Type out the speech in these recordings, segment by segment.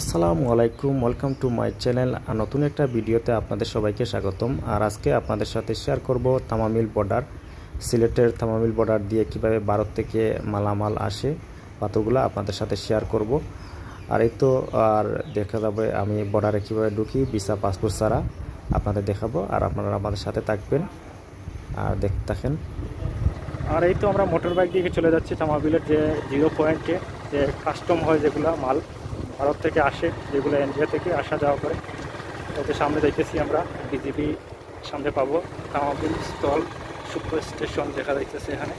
আসসালামু আলাইকুম, welcome to my channel. আর নতুন একটা ভিডিওতে আপনাদের সবাইকে স্বাগতম। আর আজকে আপনাদের সাথে শেয়ার করব তামামিল বর্ডার, সিলেটের তামামিল বর্ডার দিয়ে কীভাবে ভারত থেকে মালামাল আসে, পাথরগুলো আপনাদের সাথে শেয়ার করব। আর এই তো, আর দেখা যাবে আমি বর্ডারে কীভাবে ঢুকি, ভিসা, পাসপোর্ট ছাড়া আপনাদের দেখাবো। আর আপনারা আমাদের সাথে থাকবেন। আর দেখতে থাকেন। আর এই তো আমরা মোটর বাইক দিয়ে চলে যাচ্ছি তামাবিলের যে জিরো পয়েন্টে যে কাস্টম হয় যেগুলো মাল। ভারত থেকে আসে, যেগুলো ইন্ডিয়া থেকে আসা যাওয়া করে। ওদের সামনে দেখতেছি আমরা বিজিবি সামনে পাবো। তামাবিল স্থল সুপার স্টেশন দেখা যাইতেছে এখানে।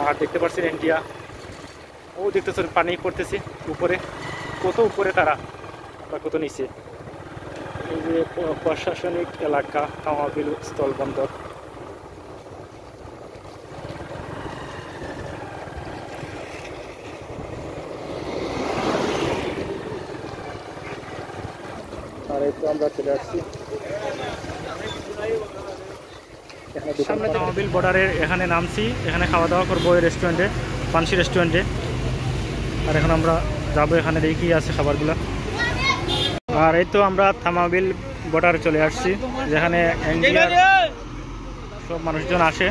আর দেখতে পাচ্ছেন ইন্ডিয়া ও দেখতেছেন পানি পড়তেছে উপরে। কত উপরে তারা? বা কত নিচে? এই যে প্রশাসনিক এলাকা তামাবিল স্থল বন্দর। তো আমরা চলে আসছি। সামনে বর্ডারের এখানে নামছি এখানে খাওয়া দাওয়া করব ওই রেস্টুরেন্টে পানসি রেস্টুরেন্টে আর এখন আমরা যাব এখানে দেখি আছে খাবারগুলো। আর এই তো আমরা থামাবিল বর্ডারে চলে আসছি যেখানে সব মানুষজন আসে।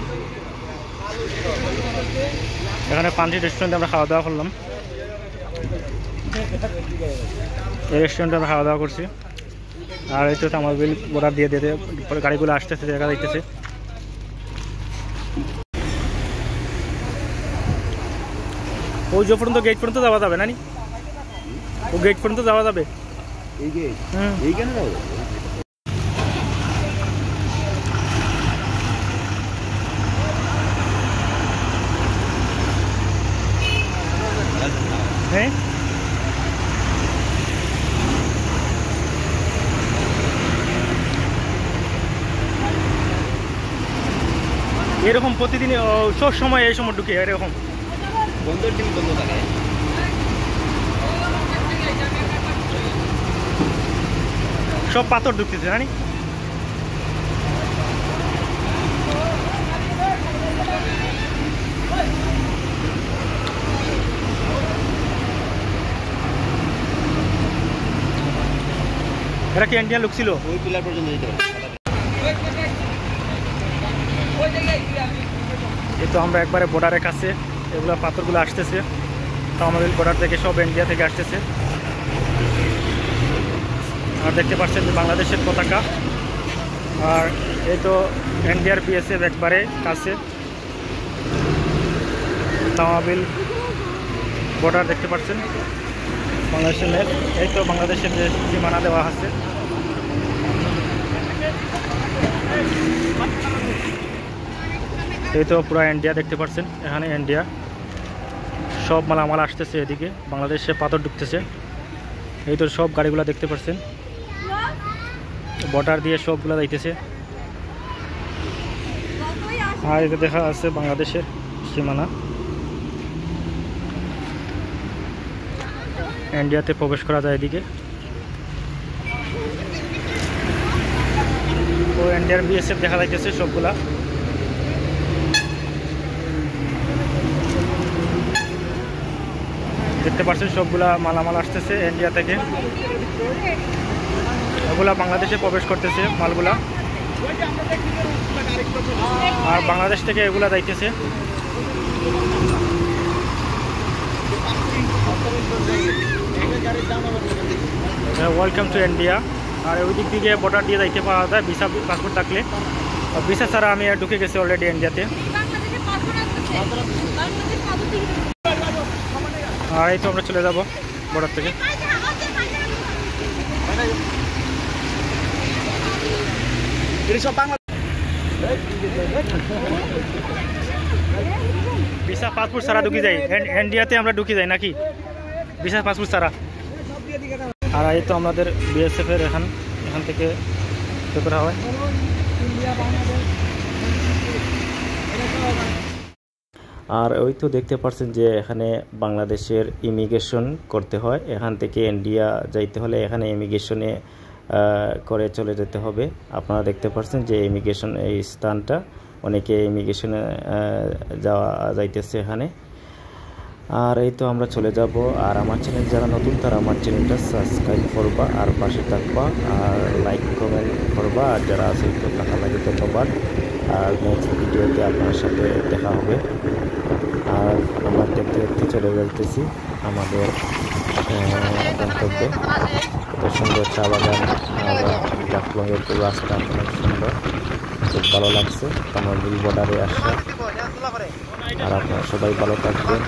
এখানে পানসি রেস্টুরেন্টে আমরা খাওয়া দাওয়া করলাম। এই রেস্টুরেন্টে আমরা খাওয়া দাওয়া করছি। আর এই তো থামাবিল বর্ডার দিয়ে দিয়ে পরে গাড়িগুলো আসতেছে দেখা যাইতেছে। ওই যে পর্যন্ত গেট পর্যন্ত যাওয়া যাবে নানি? ও গেট পর্যন্ত যাওয়া যাবে? এই গেট হুম। এইখানে যাব হ্যাঁ এরকম প্রতিদিন সব সময় এই সময় ঢুকে এরকম। বন্ধুর টিম বন্ধ থাকে? সব পাথর ঢুকতেছে জানি। এরা কি ইন্ডিয়ান লোক ছিল? ওই পিলার পর্যন্ত যেতে হবে এই তো আমরা একবারে বর্ডারের কাছে, এগুলো পাথরগুলো আসতেছে। তো আমাদের বর্ডার থেকে সব ইন্ডিয়া থেকে আসতেছে। আর দেখতে পাচ্ছেন যে বাংলাদেশের পতাকা। আর এই তো ইন্ডিয়ার বিএসএফ একবারে কাছে। তামাবিল বর্ডার দেখতে পাচ্ছেন। বাংলাদেশের নেট এই তো বাংলাদেশের যে সীমানা দেওয়া আছে। এই তো পুরো ইন্ডিয়া দেখতে পাচ্ছেন এখানে ইন্ডিয়া সব মালামাল আসতেছে এদিকে, বাংলাদেশে পাথর ঢুকতেছে। এই তো সব গাড়িগুলো দেখতে পাচ্ছেন বর্ডার দিয়ে সবগুলো যাইতেছে। আর এটা দেখা আছে বাংলাদেশের সীমানা। ইন্ডিয়াতে প্রবেশ করা যায় এদিকে। তো ইন্ডিয়ার বিএসএফ দেখা যাইতেছে সবগুলা। দেখতে পাচ্ছেন সবগুলা মালামাল আসতেছে ইন্ডিয়া থেকে। ওগুলা বাংলাদেশে প্রবেশ করতেছে মালগুলা। আর বাংলাদেশ থেকে এগুলা যাইতেছে। ওয়েলকাম টু ইন্ডিয়া আর ওই দিক থেকে বর্ডার দিয়ে যাইতে পাওয়া যায় ভিসা পাসপোর্ট থাকলে। ভিসা ছাড়া আমি ঢুকে গেছি অলরেডি ইন্ডিয়াতে আর এই তো আমরা চলে যাব বর্ডার থেকে। ভিসা পাসপোর্ট ছাড়া ঢুকি যাই ইন- ইন্ডিয়াতে আমরা ঢুকি যাই নাকি? ভিসা পাসপোর্ট সারা আর এই তো আমাদের বিএসএফ এর এখান এখান থেকে করা হয়। আর ওই তো দেখতে পাচ্ছেন যে এখানে বাংলাদেশের ইমিগ্রেশন করতে হয়। এখান থেকে ইন্ডিয়া যাইতে হলে এখানে ইমিগ্রেশনে করে চলে যেতে হবে। আপনারা দেখতে পাচ্ছেন যে ইমিগ্রেশন এই স্থানটা, অনেকে ইমিগ্রেশনে যাওয়া, যাইতেছে এখানে। আর এই তো আমরা চলে যাব। আর আমার চ্যানেল যারা নতুন, তারা আমার চ্যানেলটা সাবস্ক্রাইব করবা আর পাশে থাকবা। আর লাইক কমেন্ট করবা। আর যারা আছে, তো টাকা লাগে ধন্যবাদ। আর নেক্সট ভিডিওতে আপনার সাথে দেখা হবে। আর আমরা দেখতে দেখতে চলে যাইতেছি আমাদের গন্তব্যে। এত সুন্দর চা বাগান জাফলংয়ের রাস্তা অনেক সুন্দর। খুব ভালো লাগছে। আমার বিল বর্ডারে আসা। আর আপনারা সবাই ভালো থাকবেন।